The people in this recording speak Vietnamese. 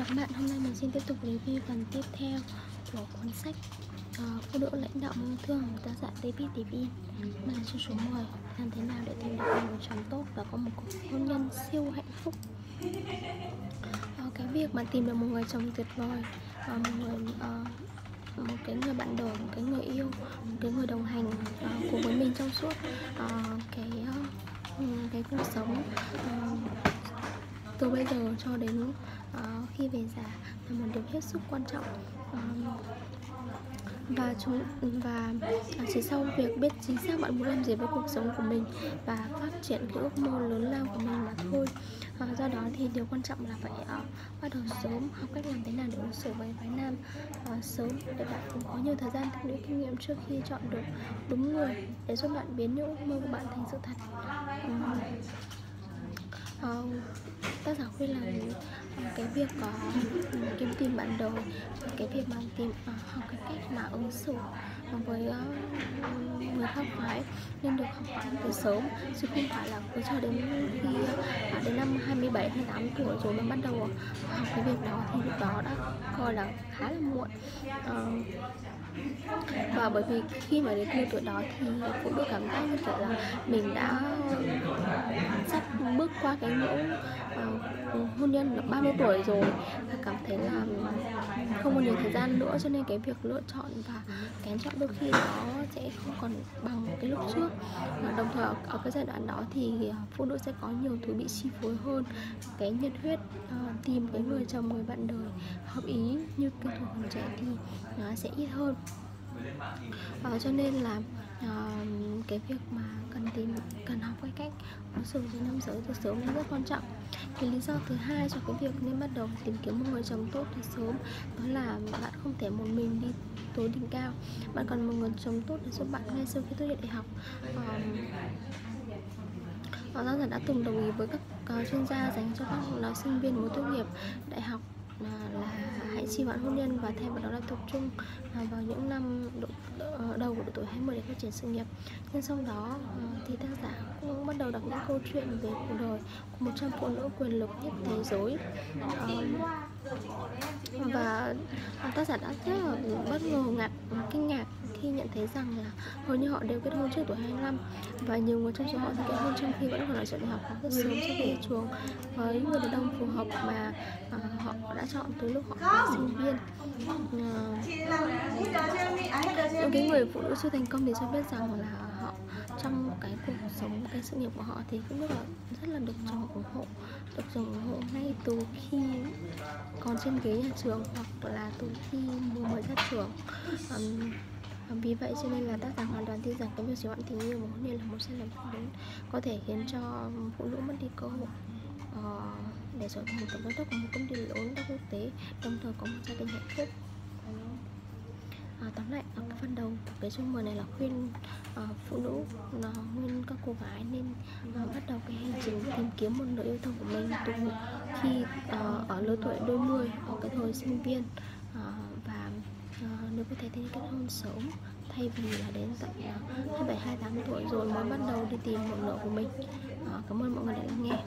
chào các bạn, hôm nay mình xin tiếp tục review phần tiếp theo của cuốn sách ờ, uh, Phụ lãnh đạo yêu thương của tác giả David Levine Mà là chương số 10 Làm thế nào để tìm được một chồng tốt và có một cuộc hôn nhân siêu hạnh phúc? Uh, Cái việc mà tìm được một người chồng tuyệt vời uh, Một người uh, một cái người bạn đời, một cái người yêu, một cái người đồng hành uh, cùng với mình trong suốt uh, cái uh, cái cuộc sống uh, từ bây giờ cho đến uh, khi về già là một điều hết sức quan trọng. Um, và chúng và à, chỉ sau việc biết chính xác bạn muốn làm gì với cuộc sống của mình và phát triển cái ước mơ lớn lao của mình mà thôi à, do đó thì điều quan trọng là phải uh, bắt đầu sớm học cách làm thế nào để ứng xử với phái nam uh, sớm để bạn cũng có nhiều thời gian tích lũy kinh nghiệm trước khi chọn được đúng người để giúp bạn biến những ước mơ của bạn thành sự thật. Um, uh, tác giả khuyên là cái việc uh, kiếm tìm bạn đời cái việc mà tìm uh, học cái cách mà ứng xử với uh, người khác phái nên được học hỏi từ sớm. Chứ không phải là cứ cho đến khi uh, đến năm 27 28 tuổi rồi mới bắt đầu học cái việc đó thì lúc đó đã coi là khá là muộn. Uh, và bởi vì khi mà đến cái tuổi đó thì phụ nữ cảm giác như kiểu là mình đã sắp bước qua cái ngưỡng uh, hôn nhân được 30 tuổi rồi và cảm thấy là không còn nhiều thời gian nữa cho nên cái việc lựa chọn và kén chọn đôi khi nó sẽ không còn bằng cái lúc trước. Và đồng thời ở, ở cái giai đoạn đó thì phụ nữ sẽ có nhiều thứ bị chi phối hơn cái nhiệt huyết uh, tìm cái người chồng người bạn đời hợp ý như cái tuổi còn trẻ thì nó sẽ ít hơn. Uh, cho nên là uh, cái việc mà cần tìm cần học cái cách ứng xử với nam giới từ sớm là rất quan trọng. Cái lý do thứ hai cho cái việc nên bắt đầu tìm kiếm một người chồng tốt từ sớm đó là bạn không thể một mình đi tối đỉnh cao. Bạn cần một người chồng tốt để giúp bạn ngay sau khi tốt nghiệp đại học. Um, Giáo giả đã từng đồng ý với các uh, chuyên gia dành cho các học sinh viên mới tốt nghiệp đại học. Vâng, là hãy trì hoãn hôn nhân và thay vào đó là tập trung à, vào những năm độ, đầu của độ tuổi 20 để phát triển sự nghiệp. Nhưng sau đó à, thì tác giả cũng bắt đầu đọc những câu chuyện về cuộc đời của 100 phụ nữ quyền lực nhất thế giới. Ờ, và tác giả đã rất là bất ngờ ngạc kinh ngạc khi nhận thấy rằng là hầu như họ đều kết hôn trước tuổi 25 và nhiều người trong số họ thì kết hôn trong khi vẫn còn ở trường đại học rất sớm trước khi trường. Với người đàn ông phù hợp mà uh, họ đã chọn từ lúc họ là sinh viên. Uh, những cái người phụ nữ chưa thành công thì cho biết rằng là họ trong cái sống cái sự nghiệp của họ thì cũng rất là rất là được chồng ủng hộ được chồng ủng hộ ngay từ khi còn trên ghế nhà trường hoặc là từ khi vừa mới ra trường. Um, vì vậy cho nên là tác giả hoàn toàn tin rằng cái việc hoãn tình yêu và hôn nhân là một sai lầm lớn có thể khiến cho phụ nữ mất đi cơ hội uh, để trở thành một tổng giám đốc của một công ty lớn đa quốc tế đồng thời có một gia đình hạnh phúc. À, tóm lại ở cái phần đầu của cái chương 10 này là khuyên uh, phụ nữ. Nó nguyên các cô gái nên uh, bắt đầu cái hành trình tìm kiếm một nửa yêu thương của mình. Từ khi uh, ở lứa tuổi đôi mươi ở cái thời sinh viên uh, và uh, nếu có thể thì kết hôn sớm thay vì là đến tận uh, 27 28 tuổi rồi mới bắt đầu đi tìm một nửa của mình. Uh, cảm ơn mọi người đã lắng nghe.